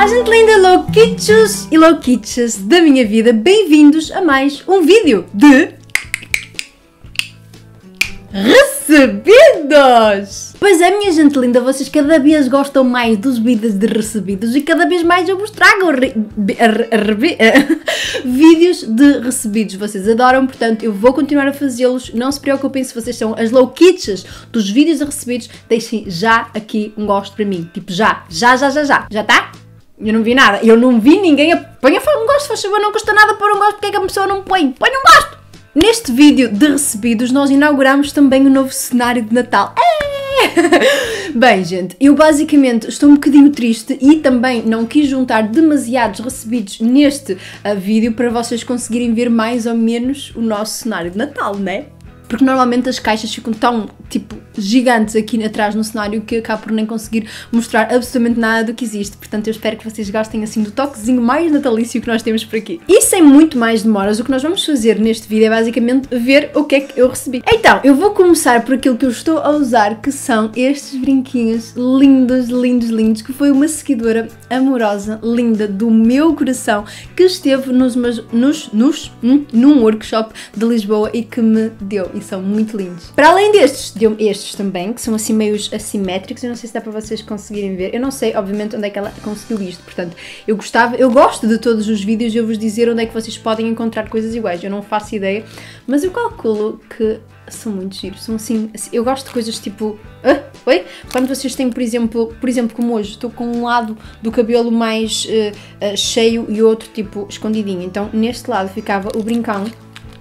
Ah, gente linda, louquichos e louquichas da minha vida, bem-vindos a mais um vídeo de recebidos! Pois é, minha gente linda, vocês cada vez gostam mais dos vídeos de recebidos e cada vez mais eu vos trago vídeos de recebidos. Vocês adoram, portanto, eu vou continuar a fazê-los. Não se preocupem se vocês são as louquichas dos vídeos de recebidos, deixem já aqui um gosto para mim. Tipo, já, já, já, já, já. Já está? Eu não vi nada. Eu não vi ninguém a... Ponha um gosto, faz favor, não custa nada pôr um gosto. Porque é que a pessoa não põe? Põe um gosto! Neste vídeo de recebidos, nós inauguramos também o novo cenário de Natal. É! Bem, gente, eu basicamente estou um bocadinho triste e também não quis juntar demasiados recebidos neste ah, vídeo para vocês conseguirem ver mais ou menos o nosso cenário de Natal, né? Porque normalmente as caixas ficam tão, tipo, gigantes aqui atrás no cenário que acabo por nem conseguir mostrar absolutamente nada do que existe. Portanto, eu espero que vocês gostem assim do toquezinho mais natalício que nós temos por aqui. E sem muito mais demoras, o que nós vamos fazer neste vídeo é basicamente ver o que é que eu recebi. Então, eu vou começar por aquilo que eu estou a usar, que são estes brinquinhos lindos, lindos, lindos, que foi uma seguidora amorosa, linda, do meu coração, que esteve nos, nos, nos, hum, num workshop de Lisboa e que me deu. E são muito lindos. Para além destes, deu-me estes também, que são assim meios assimétricos. Eu não sei se dá para vocês conseguirem ver. Eu não sei, obviamente, onde é que ela conseguiu isto. Portanto, eu gostava, eu gosto de todos os vídeos eu vos dizer onde é que vocês podem encontrar coisas iguais. Eu não faço ideia, mas eu calculo que são muito giros. São assim, assim- eu gosto de coisas tipo. Ah, oi? Quando vocês têm, por exemplo, por exemplo, como hoje, estou com um lado do cabelo mais eh, eh, cheio e outro tipo escondidinho. Então, neste lado ficava o brincão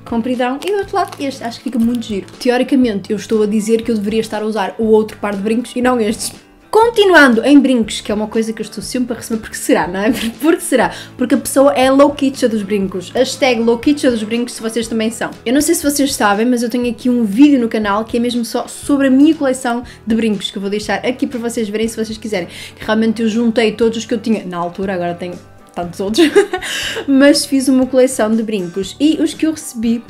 compridão e do outro lado este. Acho que fica muito giro. Teoricamente, eu estou a dizer que eu deveria estar a usar o outro par de brincos e não estes. Continuando em brincos, que é uma coisa que eu estou sempre a receber, porque será, não é? Porque será? Porque a pessoa é louquicha dos brincos. Hashtag louquicha dos brincos, se vocês também são. Eu não sei se vocês sabem, mas eu tenho aqui um vídeo no canal que é mesmo só sobre a minha coleção de brincos, que eu vou deixar aqui para vocês verem se vocês quiserem. Que realmente eu juntei todos os que eu tinha na altura, agora tenho tantos outros, mas fiz uma coleção de brincos e os que eu recebi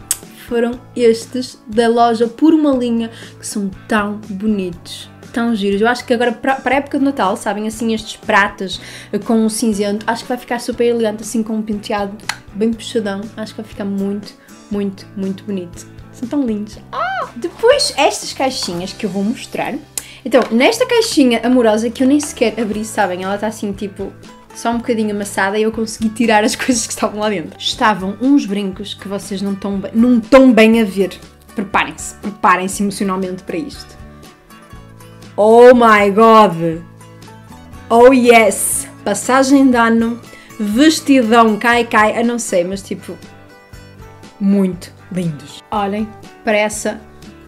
foram estes da loja Por Uma Linha, que são tão bonitos. Tão giros. Eu acho que agora, para a época de Natal, sabem, assim, estes pratas com o cinzento, acho que vai ficar super elegante, assim, com um penteado bem puxadão. Acho que vai ficar muito, muito, muito bonito. São tão lindos. Ah! Depois, estas caixinhas que eu vou mostrar. Então, nesta caixinha amorosa que eu nem sequer abri, sabem? Ela está assim, tipo, só um bocadinho amassada e eu consegui tirar as coisas que estavam lá dentro. Estavam uns brincos que vocês não estão bem, não estão bem a ver. Preparem-se, preparem-se emocionalmente para isto. Oh my god! Oh yes! Passagem de ano, vestidão, cai, cai, eu não sei, mas tipo, muito lindos. Olhem para essa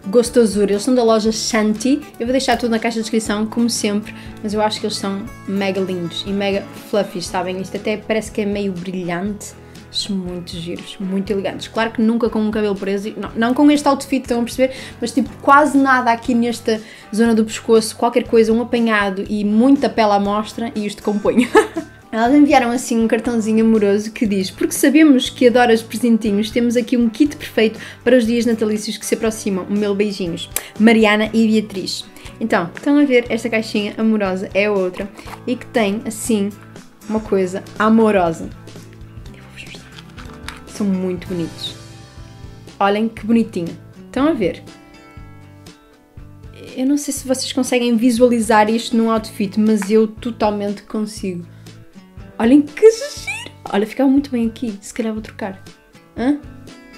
gostosura. Eles são da loja Shanti. Eu vou deixar tudo na caixa de descrição, como sempre, mas eu acho que eles são mega lindos e mega fluffy, sabem? Isto até parece que é meio brilhante. Acho muito giros, muito elegantes. Claro que nunca com um cabelo preso, não, não com este outfit, estão a perceber, mas tipo quase nada aqui nesta zona do pescoço, qualquer coisa, um apanhado e muita pele à mostra e isto compõe. Elas enviaram assim um cartãozinho amoroso que diz: Porque sabemos que adoras presentinhos, temos aqui um kit perfeito para os dias natalícios que se aproximam. Um meu beijinhos. Mariana e Beatriz. Então, estão a ver esta caixinha amorosa? É outra. E que tem assim uma coisa amorosa. São muito bonitos. Olhem que bonitinho. Estão a ver? Eu não sei se vocês conseguem visualizar isto num outfit, mas eu totalmente consigo. Olhem que giro! Olha, ficava muito bem aqui. Se calhar vou trocar. Hã?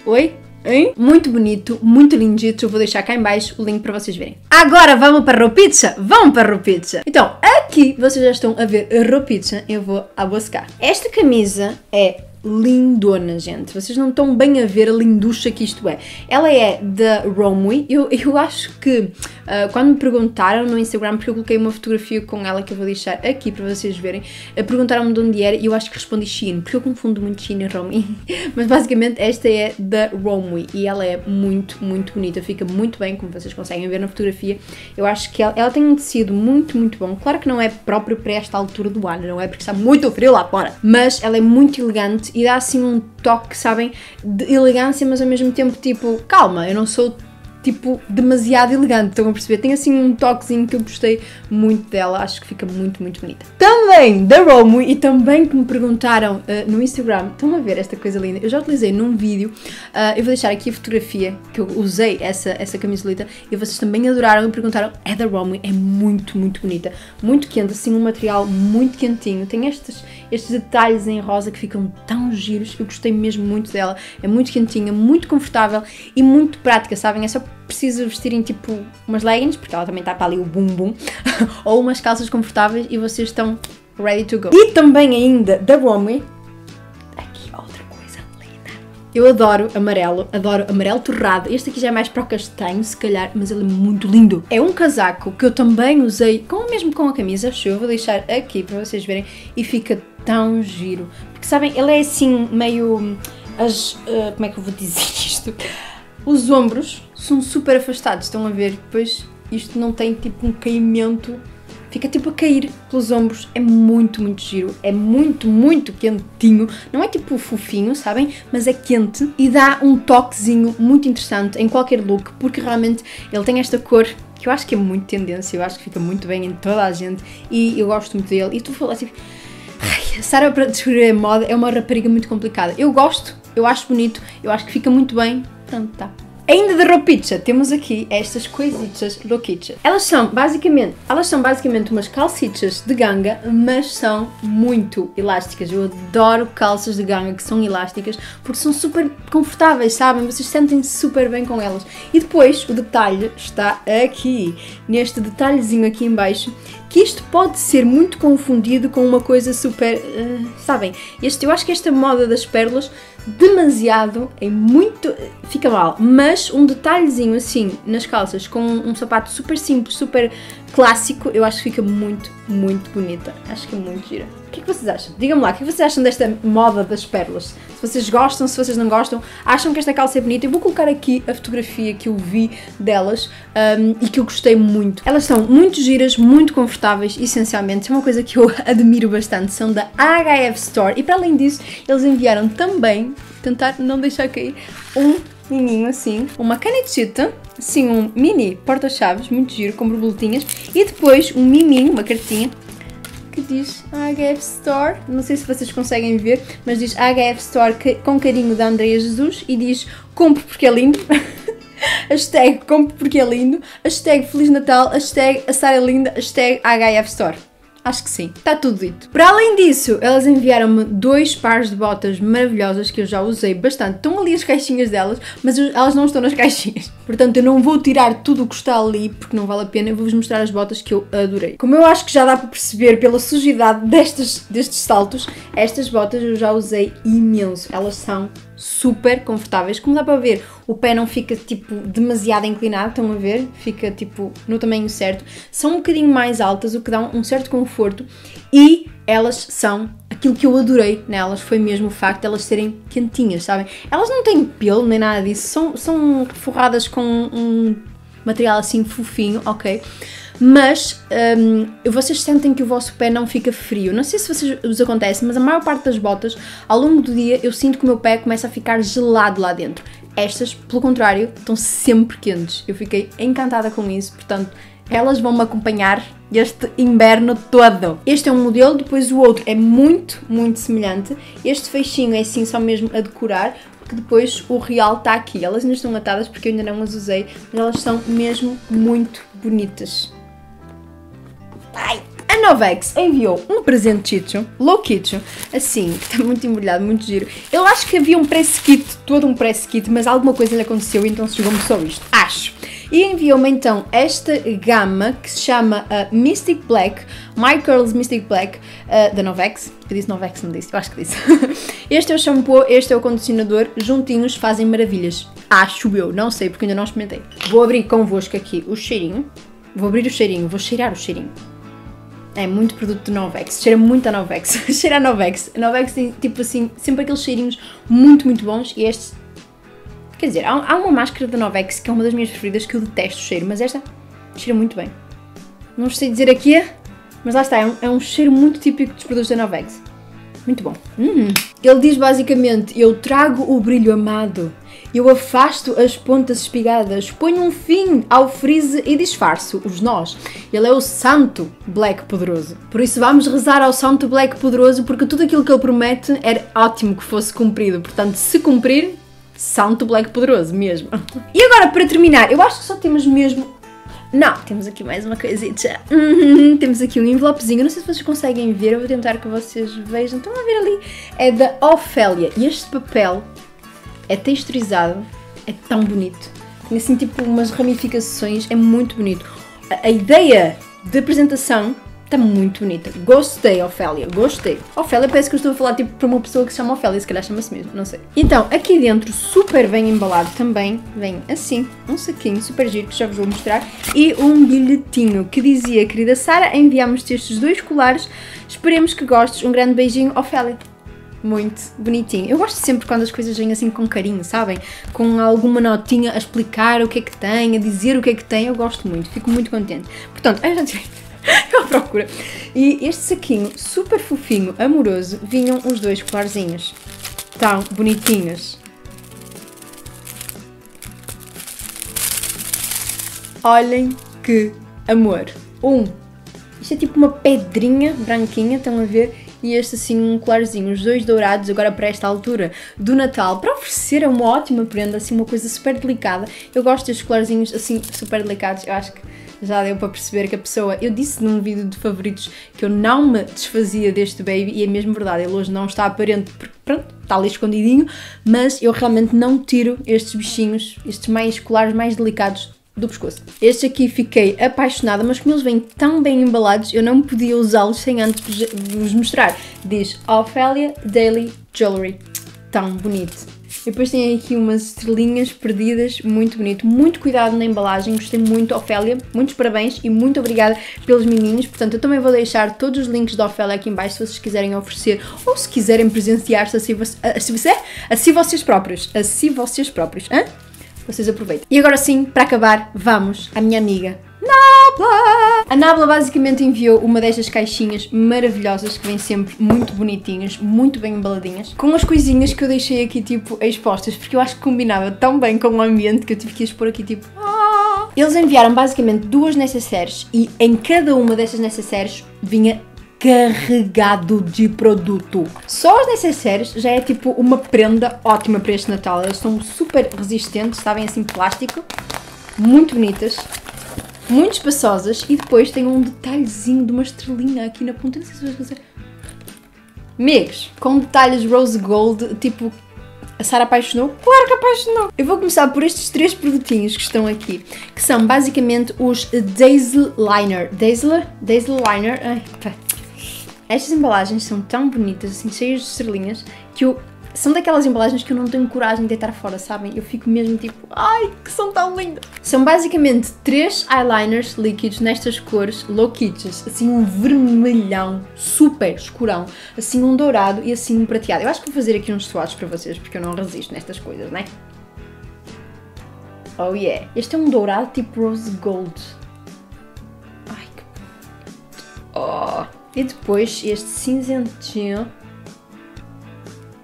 Oi? Hein? Muito bonito, muito lindito. Eu vou deixar cá em baixo o link para vocês verem. Agora vamos para a roupicha? Vamos para a roupicha! Então, aqui vocês já estão a ver a roupicha. Eu vou a. Esta camisa é lindona, gente. Vocês não estão bem a ver a linducha que isto é. Ela é da Romwe. Eu, eu acho que ah, quando me perguntaram no Instagram, porque eu coloquei uma fotografia com ela que eu vou deixar aqui para vocês verem, ah, perguntaram-me de onde era e eu acho que respondi Shein, porque eu confundo muito Shein e Romwe. Mas basicamente esta é da Romwe e ela é muito, muito bonita. Fica muito bem, como vocês conseguem ver na fotografia. Eu acho que ela, ela tem um tecido muito, muito bom. Claro que não é próprio para esta altura do ano, não é porque está muito frio lá fora. Mas ela é muito elegante e dá assim um toque, sabem, de elegância, mas ao mesmo tempo tipo, calma, eu não sou tipo demasiado elegante, estão a perceber? Tem assim um toquezinho que eu gostei muito dela, acho que fica muito, muito bonita. Também da Romo e também que me perguntaram uh, no Instagram, estão a ver esta coisa linda? Eu já utilizei num vídeo, uh, eu vou deixar aqui a fotografia que eu usei essa, essa camisolita e vocês também adoraram e perguntaram, é da Romo, é muito, muito bonita, muito quente, assim um material muito quentinho, tem estes, estes detalhes em rosa que ficam tão giros, eu gostei mesmo muito dela, é muito quentinha, muito confortável e muito prática, sabem? É só preciso vestirem tipo umas leggings, porque ela também está para ali o bumbum, ou umas calças confortáveis e vocês estão ready to go. E também ainda da Romwe, aqui outra coisa linda. Eu adoro amarelo, adoro amarelo torrado. Este aqui já é mais para o castanho, se calhar, mas ele é muito lindo. É um casaco que eu também usei, com, mesmo com a camisa, eu vou deixar aqui para vocês verem, e fica tão giro. Porque sabem, ele é assim meio as. Uh, como é que eu vou dizer isto? Os ombros são super afastados, estão a ver? Depois isto não tem tipo um caimento, fica tipo a cair pelos ombros. É muito, muito giro. É muito, muito quentinho. Não é tipo fofinho, sabem? Mas é quente e dá um toquezinho muito interessante em qualquer look, porque realmente ele tem esta cor que eu acho que é muito tendência, eu acho que fica muito bem em toda a gente e eu gosto muito dele. E tu falas tipo. Ai, Sara para descrever moda é uma rapariga muito complicada. Eu gosto, eu acho bonito, eu acho que fica muito bem. Pronto, tá. Ainda de roupicha, temos aqui estas coisitas roupicha. Elas são basicamente, elas são basicamente umas calcitas de ganga, mas são muito elásticas. Eu adoro calças de ganga que são elásticas porque são super confortáveis, sabem? Vocês sentem-se super bem com elas. E depois o detalhe está aqui, neste detalhezinho aqui em baixo, que isto pode ser muito confundido com uma coisa super, uh, sabem? Este, eu acho que esta moda das pérolas demasiado, é muito. fica mal, mas um detalhezinho assim nas calças com um sapato super simples, super clássico, eu acho que fica muito, muito bonita. Acho que é muito gira. O que é que vocês acham? Digam-me lá, o que, é que vocês acham desta moda das pérolas? Se vocês gostam, se vocês não gostam, acham que esta calça é bonita? Eu vou colocar aqui a fotografia que eu vi delas um, e que eu gostei muito. Elas são muito giras, muito confortáveis, essencialmente. É uma coisa que eu admiro bastante. São da HF Store e para além disso, eles enviaram também, tentar não deixar cair, um miminho assim, uma canetita, assim um mini porta-chaves, muito giro, com borboletinhas, e depois um miminho, uma cartinha, que diz HF Store, não sei se vocês conseguem ver, mas diz HF Store com carinho da Andreia Jesus e diz compre porque é lindo. hashtag compre porque é lindo, hashtag Feliz Natal, hashtag a Sara Linda, hashtag HF Store. Acho que sim. Está tudo dito. Para além disso, elas enviaram-me dois pares de botas maravilhosas que eu já usei bastante. Estão ali as caixinhas delas, mas elas não estão nas caixinhas. Portanto, eu não vou tirar tudo o que está ali, porque não vale a pena. Eu vou-vos mostrar as botas que eu adorei. Como eu acho que já dá para perceber pela sujidade destes, destes saltos, estas botas eu já usei imenso. Elas são super confortáveis. Como dá para ver, o pé não fica tipo demasiado inclinado, estão a ver? Fica tipo no tamanho certo. São um bocadinho mais altas, o que dá um certo conforto e elas são aquilo que eu adorei nelas foi mesmo o facto de elas serem quentinhas, sabem? Elas não têm pelo nem nada disso, são, são forradas com um material assim fofinho, ok? Mas um, vocês sentem que o vosso pé não fica frio. Não sei se vocês, vos acontece, mas a maior parte das botas, ao longo do dia, eu sinto que o meu pé começa a ficar gelado lá dentro. Estas, pelo contrário, estão sempre quentes. Eu fiquei encantada com isso, portanto, elas vão me acompanhar este inverno todo. Este é um modelo, depois o outro é muito, muito semelhante. Este feixinho é assim só mesmo a decorar, porque depois o real está aqui. Elas ainda estão atadas porque eu ainda não as usei, mas elas são mesmo muito bonitas. A Novex enviou um presente Chicho, low kitchen, assim, está muito embrulhado, muito giro. Eu acho que havia um press kit, todo um press kit, mas alguma coisa lhe aconteceu, então chegou-me só isto. Acho. E enviou-me então esta gama que se chama uh, Mystic Black, My Curls Mystic Black, uh, da Novex. Eu disse Novex, não disse? Eu acho que disse. este é o shampoo, este é o condicionador, juntinhos fazem maravilhas. Acho eu, não sei porque ainda não experimentei. Vou abrir convosco aqui o cheirinho. Vou abrir o cheirinho, vou cheirar o cheirinho. É muito produto de Novex, cheira muito a Novex, cheira a Novex. A Novex tem tipo assim, sempre aqueles cheirinhos muito, muito bons e estes. Quer dizer, há, há uma máscara da Novex que é uma das minhas preferidas que eu detesto o cheiro, mas esta cheira muito bem. Não sei dizer aqui, mas lá está, é um, é um cheiro muito típico dos produtos da Novex. Muito bom. Hum. Ele diz basicamente: Eu trago o brilho amado. Eu afasto as pontas espigadas, ponho um fim ao frizz e disfarço os nós. Ele é o Santo Black Poderoso. Por isso vamos rezar ao Santo Black Poderoso, porque tudo aquilo que ele promete era ótimo que fosse cumprido. Portanto, se cumprir, Santo Black Poderoso mesmo. E agora, para terminar, eu acho que só temos mesmo não, temos aqui mais uma coisita. Uhum, temos aqui um envelopezinho. Não sei se vocês conseguem ver, eu vou tentar que vocês vejam. Estão a ver ali? É da Ofélia. E este papel é texturizado, é tão bonito. Tem assim tipo umas ramificações, é muito bonito. A, a ideia de apresentação está muito bonita. Gostei, Ofélia, gostei. Ofélia parece que eu estou a falar tipo para uma pessoa que se chama Ofélia, se calhar chama-se mesmo, não sei. Então, aqui dentro, super bem embalado também, vem assim, um saquinho super giro que já vos vou mostrar e um bilhetinho que dizia, querida Sara, enviamos-te estes dois colares, esperemos que gostes. Um grande beijinho, Ofélia muito bonitinho. Eu gosto sempre quando as coisas vêm assim com carinho, sabem? Com alguma notinha a explicar o que é que tem, a dizer o que é que tem. Eu gosto muito, fico muito contente. Portanto, eu já tirei à procura. E este saquinho super fofinho, amoroso, vinham os dois colarzinhos. Tão bonitinhos. Olhem que amor. Um. Isto é tipo uma pedrinha branquinha, estão a ver? e este assim um colarzinho, os dois dourados agora para esta altura do Natal, para oferecer uma ótima prenda, assim uma coisa super delicada. Eu gosto destes colarzinhos assim super delicados, eu acho que já deu para perceber que a pessoa, eu disse num vídeo de favoritos que eu não me desfazia deste baby e é mesmo verdade, ele hoje não está aparente porque pronto, está ali escondidinho, mas eu realmente não tiro estes bichinhos, estes mais colares mais delicados do pescoço. Este aqui fiquei apaixonada, mas como eles vêm tão bem embalados, eu não podia usá-los sem antes vos mostrar. Diz Ophelia Daily Jewelry. Tão bonito. E depois tem aqui umas estrelinhas perdidas, muito bonito. Muito cuidado na embalagem, gostei muito, Ofélia. Muitos parabéns e muito obrigada pelos miminhos. Portanto, eu também vou deixar todos os links da Ofélia aqui em baixo se vocês quiserem oferecer ou se quiserem presenciar-se assim, assim, assim vocês próprios. Assim vocês próprios. Hã? Vocês aproveitem. E agora sim, para acabar, vamos à minha amiga Nabla! A Nabla basicamente enviou uma destas caixinhas maravilhosas que vêm sempre muito bonitinhas, muito bem embaladinhas, com as coisinhas que eu deixei aqui tipo expostas, porque eu acho que combinava tão bem com o ambiente que eu tive que expor aqui tipo. Ah! Eles enviaram basicamente duas necessaires e em cada uma destas necessaires vinha carregado de produto. Só os necessários já é tipo uma prenda ótima para este Natal. Eles são super resistentes, sabem assim, plástico, muito bonitas, muito espaçosas e depois tem um detalhezinho de uma estrelinha aqui na ponta. Não sei se vocês conseguem. Amigos, com detalhes rose gold, tipo a Sara apaixonou? Claro que apaixonou! Eu vou começar por estes três produtinhos que estão aqui, que são basicamente os Daisy Liner. Daisy, Daisy Liner. Ai, pá, estas embalagens são tão bonitas, assim, cheias de estrelinhas, que eu são daquelas embalagens que eu não tenho coragem de deitar fora, sabem? Eu fico mesmo tipo, ai, que são tão lindas! São basicamente três eyeliners líquidos nestas cores low kitschs, assim um vermelhão super escurão, assim um dourado e assim um prateado. Eu acho que vou fazer aqui uns swatches para vocês, porque eu não resisto nestas coisas, né? Oh yeah! Este é um dourado tipo rose gold. Ai, que! Oh! E depois este cinzentinho.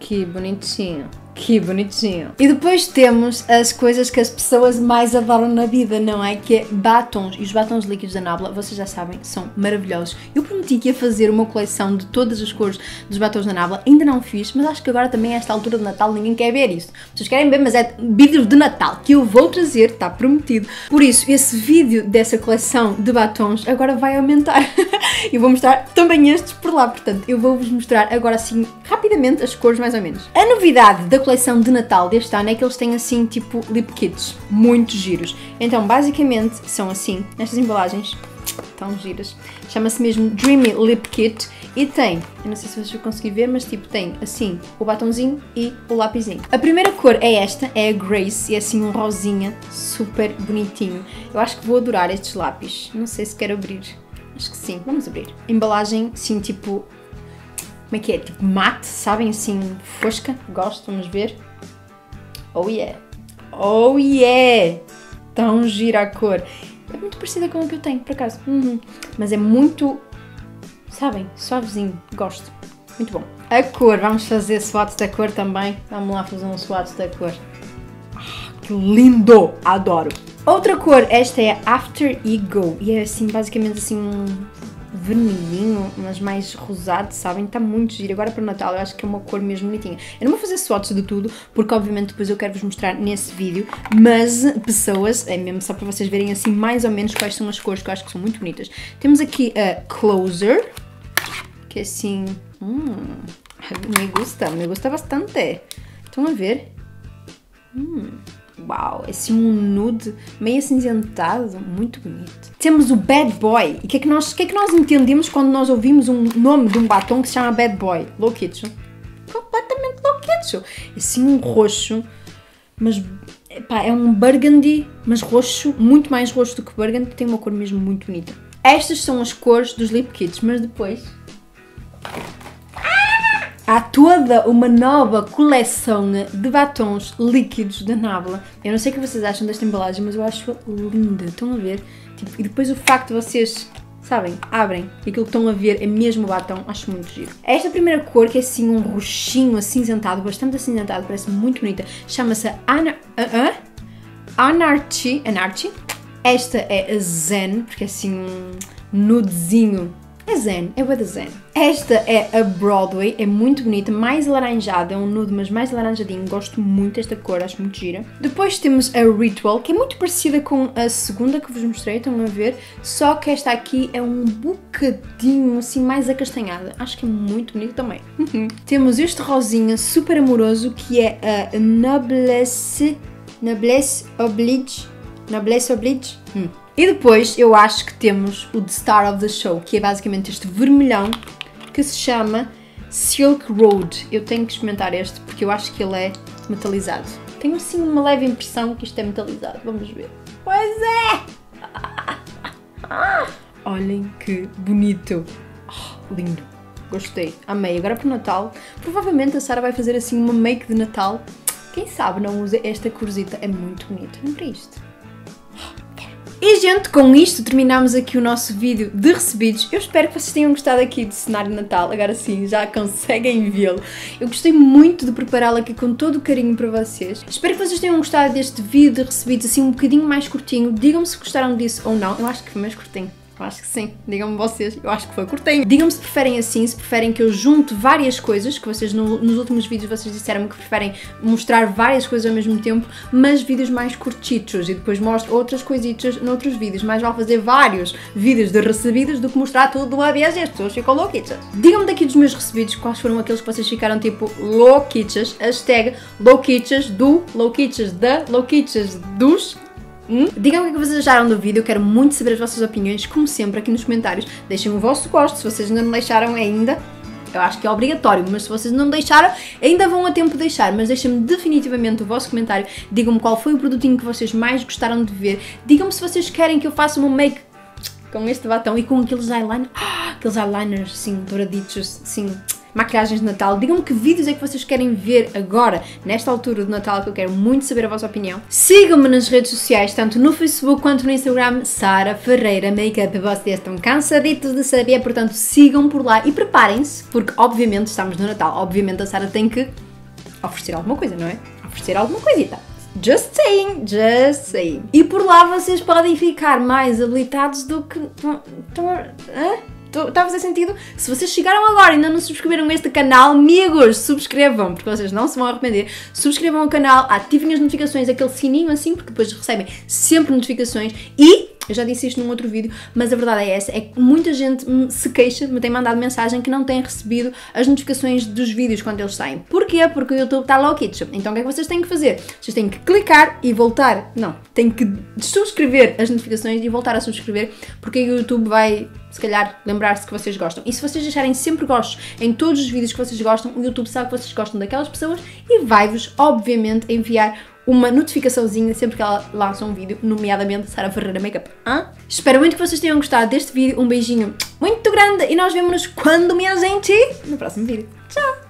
Que bonitinho. Que bonitinho. E depois temos as coisas que as pessoas mais adoram na vida, não é? Que é batons. E os batons líquidos da Nabla, vocês já sabem, são maravilhosos. Eu prometi que ia fazer uma coleção de todas as cores dos batons da Nabla. Ainda não fiz, mas acho que agora também, a esta altura de Natal, ninguém quer ver isso. Vocês querem ver, mas é vídeo de Natal que eu vou trazer, está prometido. Por isso, esse vídeo dessa coleção de batons agora vai aumentar. e vou mostrar também estes por lá. Portanto, eu vou-vos mostrar agora assim, rapidamente, as cores mais ou menos. A novidade da coleção de Natal deste ano é que eles têm assim tipo lip kits, muito giros. Então basicamente são assim, nestas embalagens, tão giras. Chama-se mesmo Dreamy Lip Kit e tem, eu não sei se vocês vão conseguir ver, mas tipo tem assim o batonzinho e o lapisinho. A primeira cor é esta, é a Grace e é assim um rosinha, super bonitinho. Eu acho que vou adorar estes lápis, não sei se quero abrir. Acho que sim, vamos abrir. Embalagem, sim, tipo como é que é? Tipo mate, sabem? Assim, fosca. Gosto, vamos ver. Oh yeah! Oh yeah! Tão gira a cor. É muito parecida com a que eu tenho, por acaso. Uhum. Mas é muito, sabem? Suavezinho. Gosto. Muito bom. A cor, vamos fazer swatch da cor também. Vamos lá fazer um swatch da cor. Ah, que lindo! Adoro! Outra cor, esta é After Ego. E é assim, basicamente assim, vermelhinho, mas mais rosado, sabem? Está muito giro. Agora para o Natal eu acho que é uma cor mesmo bonitinha. Eu não vou fazer swatches de tudo, porque obviamente depois eu quero vos mostrar nesse vídeo, mas pessoas, é mesmo só para vocês verem assim mais ou menos quais são as cores que eu acho que são muito bonitas. Temos aqui a Closer, que é assim... Hum, me gusta, me gusta bastante. Estão a ver? Hum... Uau, é assim um nude meio acinzentado, muito bonito. Temos o Bad Boy. E o que, é que, nós, que é que nós entendemos quando nós ouvimos um nome de um batom que se chama Bad Boy? Low Kitchen. Completamente Low Kitchen. É assim um roxo, mas epá, é um burgundy, mas roxo, muito mais roxo do que burgundy, tem uma cor mesmo muito bonita. Estas são as cores dos Lip Kits, mas depois há toda uma nova coleção de batons líquidos da Nabla. Eu não sei o que vocês acham desta embalagem, mas eu acho linda. Estão a ver? Tipo, e depois o facto de vocês, sabem, abrem e aquilo que estão a ver é mesmo o batom, acho muito giro. Esta primeira cor, que é assim um roxinho acinzentado, bastante acinzentado, parece muito bonita, chama-se Ana... Anarchy. Anarchy. Esta é a Zen, porque é assim um nudezinho é zen, é da zen. Esta é a Broadway, é muito bonita, mais alaranjada, é um nude, mas mais alaranjadinho. Gosto muito desta cor, acho muito gira. Depois temos a Ritual, que é muito parecida com a segunda que vos mostrei, estão a ver? Só que esta aqui é um bocadinho assim mais acastanhada. Acho que é muito bonito também. Uhum. temos este rosinha super amoroso que é a Noblesse, Noblesse Oblige, Noblesse Oblige. Hum. E depois eu acho que temos o The Star of the Show, que é basicamente este vermelhão que se chama Silk Road. Eu tenho que experimentar este porque eu acho que ele é metalizado. Tenho assim uma leve impressão que isto é metalizado. Vamos ver. Pois é! Olhem que bonito. Oh, lindo. Gostei. Amei. Agora para o Natal, provavelmente a Sara vai fazer assim uma make de Natal. Quem sabe não usa esta corzita. É muito bonito. Olhem para isto. E gente, com isto terminamos aqui o nosso vídeo de recebidos. Eu espero que vocês tenham gostado aqui do cenário de Natal. Agora sim, já conseguem vê-lo. Eu gostei muito de prepará-lo aqui com todo o carinho para vocês. Espero que vocês tenham gostado deste vídeo de recebidos assim um bocadinho mais curtinho. Digam-me se gostaram disso ou não. Eu acho que foi mais curtinho. Eu acho que sim. Digam-me vocês. Eu acho que foi curtinho. Digam-me se preferem assim, se preferem que eu junte várias coisas, que vocês no, nos últimos vídeos vocês disseram que preferem mostrar várias coisas ao mesmo tempo, mas vídeos mais curtitos e depois mostro outras coisitas noutros vídeos. Mais vale fazer vários vídeos de recebidos do que mostrar tudo de uma vez e as pessoas ficam louquitas. Digam-me daqui dos meus recebidos quais foram aqueles que vocês ficaram tipo louquitas, hashtag louquitas do, louquitas da, louquitas dos Hum? Digam o que vocês acharam do vídeo, eu quero muito saber as vossas opiniões, como sempre, aqui nos comentários. Deixem o vosso gosto, se vocês ainda não deixaram ainda, eu acho que é obrigatório, mas se vocês não deixaram, ainda vão a tempo de deixar. Mas deixem-me definitivamente o vosso comentário. Digam-me qual foi o produtinho que vocês mais gostaram de ver. Digam-me se vocês querem que eu faça um make com este batom e com aqueles eyeliners. Ah, aqueles eyeliners, sim, douraditos, sim maquilhagens de Natal. Digam-me que vídeos é que vocês querem ver agora, nesta altura do Natal, que eu quero muito saber a vossa opinião. Sigam-me nas redes sociais, tanto no Facebook quanto no Instagram, Sara Ferreira Makeup. Vocês estão cansaditos de saber, portanto sigam por lá e preparem-se, porque obviamente estamos no Natal. Obviamente a Sara tem que oferecer alguma coisa, não é? Oferecer alguma coisita. Just saying, just saying. E por lá vocês podem ficar mais habilitados do que. A. Está a fazer sentido? Se vocês chegaram agora e ainda não subscreveram este canal, amigos, subscrevam, porque vocês não se vão arrepender. Subscrevam o canal, ativem as notificações, aquele sininho assim, porque depois recebem sempre notificações e eu já disse isto num outro vídeo, mas a verdade é essa, é que muita gente se queixa, me tem mandado mensagem que não tem recebido as notificações dos vídeos quando eles saem. Porquê? Porque o YouTube está low kitchen. Então o que é que vocês têm que fazer? Vocês têm que clicar e voltar, não, têm que subscrever as notificações e voltar a subscrever, porque o YouTube vai, se calhar, lembrar-se que vocês gostam. E se vocês deixarem sempre gostos em todos os vídeos que vocês gostam, o YouTube sabe que vocês gostam daquelas pessoas e vai-vos, obviamente, enviar uma notificaçãozinha sempre que ela lança um vídeo, nomeadamente Sara Ferreira Makeup. Hã? Espero muito que vocês tenham gostado deste vídeo. Um beijinho muito grande e nós vemos-nos quando, minha gente, no próximo vídeo. Tchau!